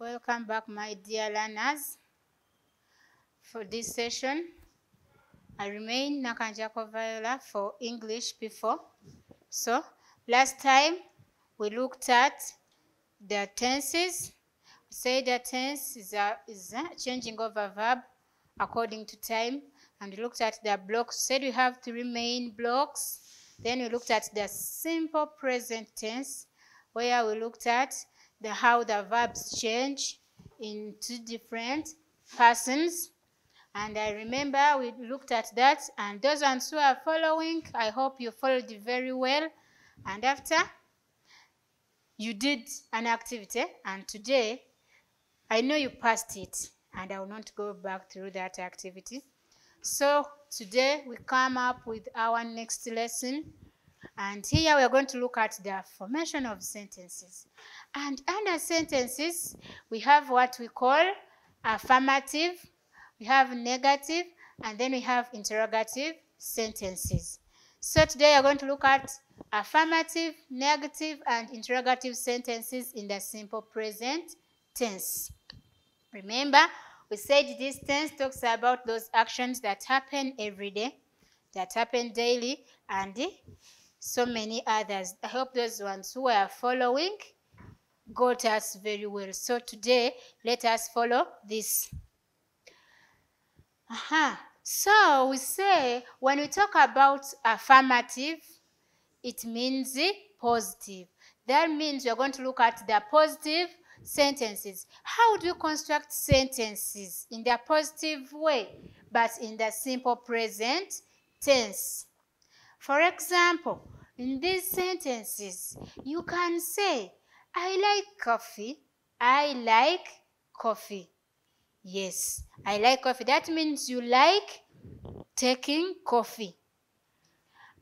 Welcome back, my dear learners. For this session, I remain Nakanjako Viola for English P4. So, last time we looked at the tenses. We said the tense is a, is a changing of a verb according to time. And we looked at the blocks. Said we have three main blocks. Then we looked at the simple present tense, where we looked at the how the verbs change in two different persons. And I remember we looked at that. And those ones who are following, I hope you followed very well. And after, you did an activity. And today, I know you passed it. And I will not go back through that activity. So today, we come up with our next lesson. And here we are going to look at the formation of sentences. And under sentences, we have what we call affirmative, we have negative, and then we have interrogative sentences. So today we're going to look at affirmative, negative, and interrogative sentences in the simple present tense. Remember, we said this tense talks about those actions that happen every day, that happen daily, and so many others. I hope those ones who are following got us very well. So today, let us follow this. Aha. So we say when we talk about affirmative, it means positive. That means we are going to look at the positive sentences. How do you construct sentences in the positive way, but in the simple present tense? For example, in these sentences, you can say, I like coffee. I like coffee. Yes, I like coffee. That means you like taking coffee.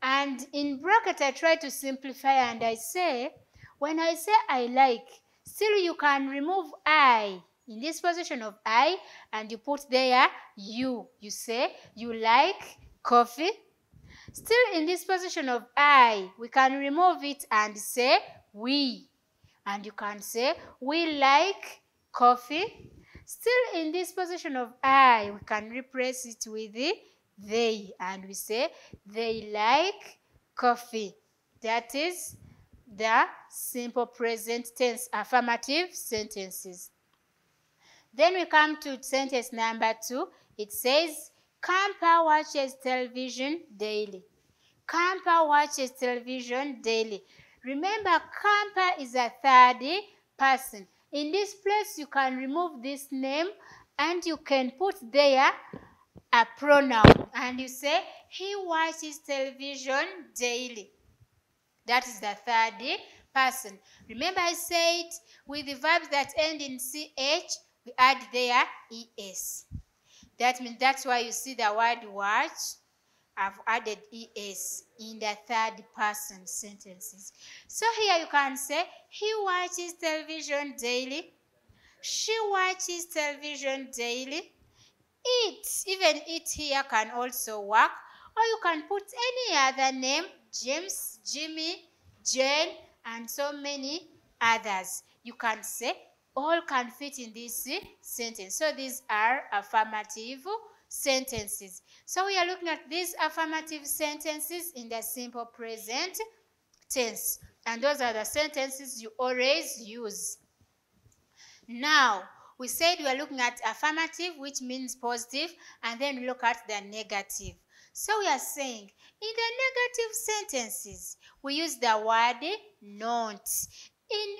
And in bracket, I try to simplify and I say, when I say I like, still you can remove I in this position of I and you put there you. You say you like coffee. Still in this position of I, we can remove it and say we. And you can say we like coffee. Still in this position of I, we can replace it with the they and we say they like coffee. That is the simple present tense affirmative sentences. Then we come to sentence number two. It says, Kampa watches television daily. Kampa watches television daily. Remember, Kampa is a third person. In this place, you can remove this name and you can put there a pronoun. And you say, he watches television daily. That is the third person. Remember I said with the verbs that end in CH, we add there ES. That means that's why you see the word watch. I've added ES in the third person sentences. So here you can say, he watches television daily. She watches television daily. It, even it here can also work. Or you can put any other name, James, Jimmy, Jane, and so many others. You can say all can fit in this sentence. So these are affirmative sentences. So we are looking at these affirmative sentences in the simple present tense. And those are the sentences you always use. Now, we said we are looking at affirmative, which means positive, and then look at the negative. So we are saying, in the negative sentences, we use the word not. In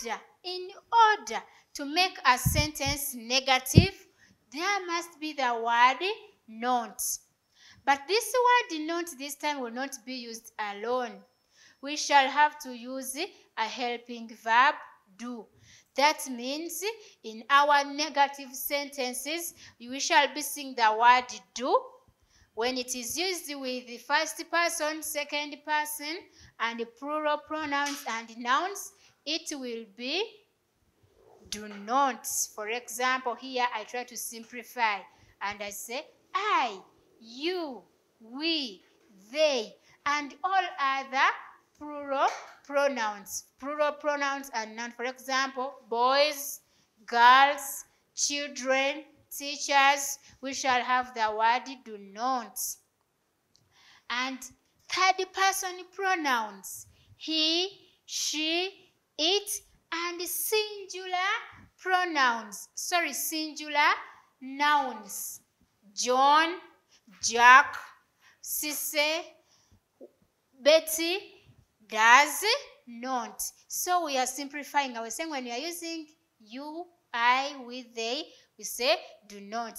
order, in order to make a sentence negative, there must be the word not. But this word not this time will not be used alone. We shall have to use a helping verb do. That means in our negative sentences, we shall be seeing the word do. When it is used with the first person, second person, and plural pronouns and nouns, it will be do not. For example, here I try to simplify and I say I, you, we, they, and all other plural pronouns. Plural pronouns and noun. For example, boys, girls, children, teachers, we shall have the word do not. And third person pronouns, he, she, it, and singular pronouns, sorry, singular nouns. John, Jack, Cisse, Betty, does not. So we are simplifying. I was saying when we are using you, I, we, they, we say do not.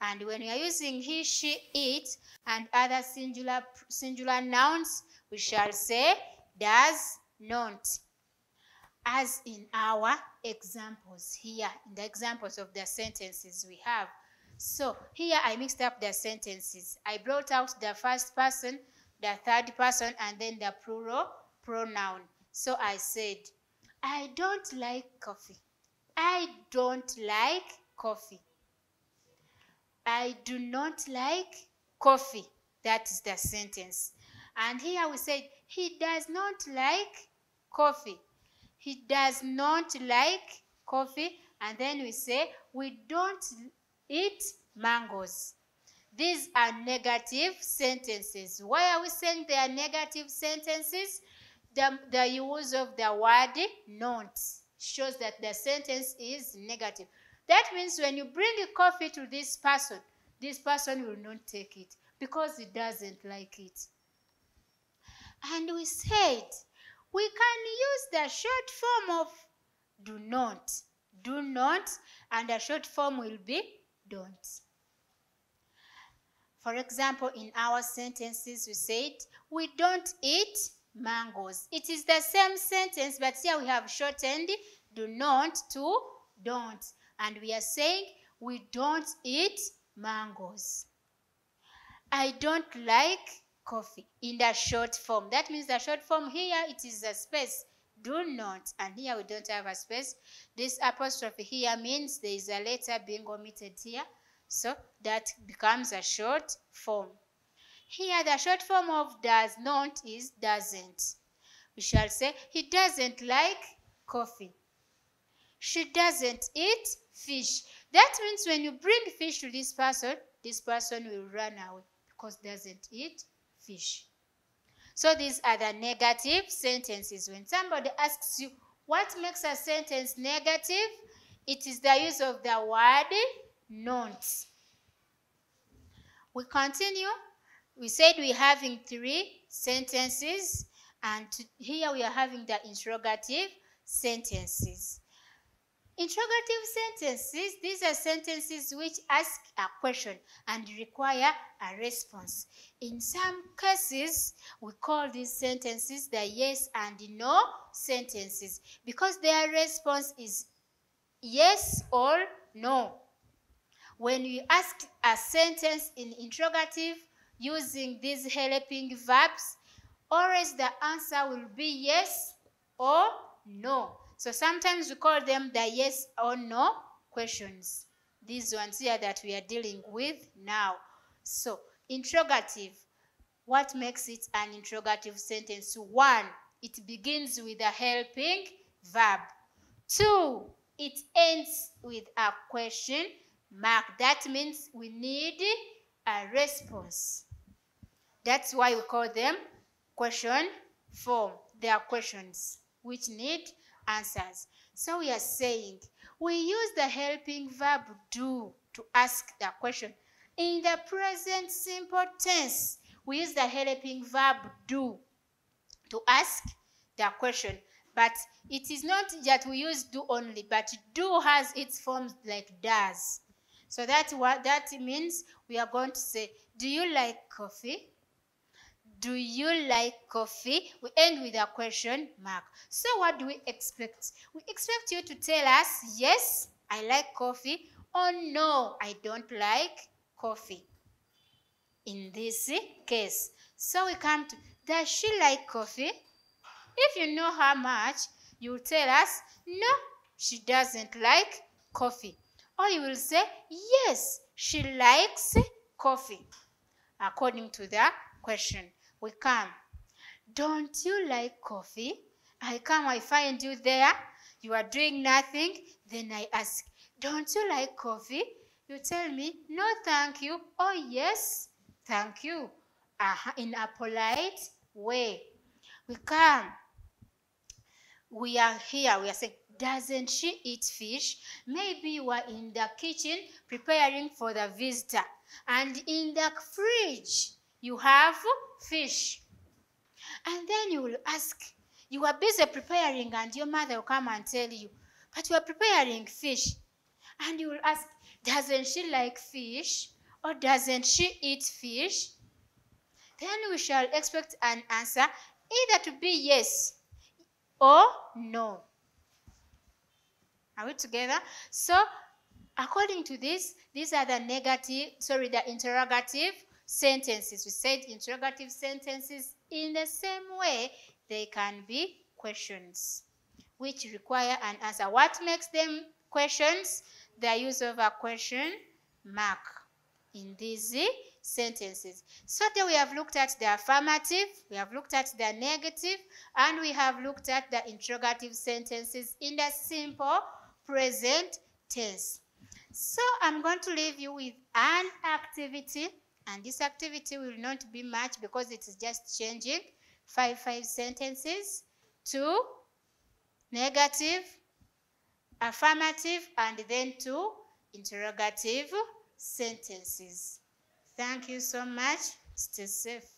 And when we are using he, she, it, and other singular, singular nouns, we shall say does not. As in our examples here, in the examples of the sentences we have. So here I mixed up the sentences. I brought out the first person, the third person, and then the plural pronoun. So I said, I don't like coffee. I don't like coffee. I do not like coffee. That is the sentence. And here we said, he does not like coffee. He does not like coffee. And then we say, we don't eat mangoes. These are negative sentences. Why are we saying they are negative sentences? The, the use of the word not shows that the sentence is negative. That means when you bring a coffee to this person, this person will not take it because he doesn't like it. And we said we can use the short form of do not. Do not, and the short form will be don't. For example, in our sentences, we said, we don't eat mangoes. It is the same sentence, but here we have shortened do not to don't. And we are saying, we don't eat mangoes. I don't like coffee in the short form. That means the short form here, it is a space. Do not. And here we don't have a space. This apostrophe here means there is a letter being omitted here. So that becomes a short form. Here the short form of does not is doesn't. We shall say he doesn't like coffee. She doesn't eat fish. That means when you bring fish to this person, this person will run away because doesn't eat fish. So these are the negative sentences. When somebody asks you, what makes a sentence negative? It is the use of the word not. We continue. We said we're having three sentences, and here we are having the interrogative sentences. Interrogative sentences, these are sentences which ask a question and require a response. In some cases, we call these sentences the yes and no sentences because their response is yes or no. When you ask a sentence in interrogative using these helping verbs, always the answer will be yes or no. So sometimes we call them the yes or no questions. These ones here that we are dealing with now. So, interrogative. What makes it an interrogative sentence? One, it begins with a helping verb. Two, it ends with a question mark. That means we need a response. That's why we call them question form. They are questions which need answers. So we are saying we use the helping verb do to ask the question. In the present simple tense, we use the helping verb do to ask the question. But it is not that we use do only, but do has its forms like does. So that's what that means we are going to say, do you like coffee? Do you like coffee? We end with a question mark. So what do we expect? We expect you to tell us, yes, I like coffee, or no, I don't like coffee. In this case, so we come to, does she like coffee? If you know how much, you will tell us, no, she doesn't like coffee. Or you will say, yes, she likes coffee, according to the question we come. Don't you like coffee? I come, I find you there. you are doing nothing, then I ask, don't you like coffee? You tell me, no thank you, oh yes, thank you, uh in a polite way. We come, we are here, we are saying, doesn't she eat fish? Maybe you are in the kitchen preparing for the visitor, and in the fridge you have fish. And then you will ask, you are busy preparing, and your mother will come and tell you, but you are preparing fish. And you will ask, doesn't she like fish? Or doesn't she eat fish? Then we shall expect an answer either to be yes or no. Are we together? So, according to this, these are the negative, sorry, the interrogative sentences. We said interrogative sentences in the same way they can be questions which require an answer. What makes them questions? The use of a question mark in these sentences. So that we have looked at the affirmative, we have looked at the negative, and we have looked at the interrogative sentences in the simple present tense. So I'm going to leave you with an activity and this activity will not be much because it is just changing five five sentences to negative, affirmative and then to interrogative sentences. Thank you so much. Stay safe.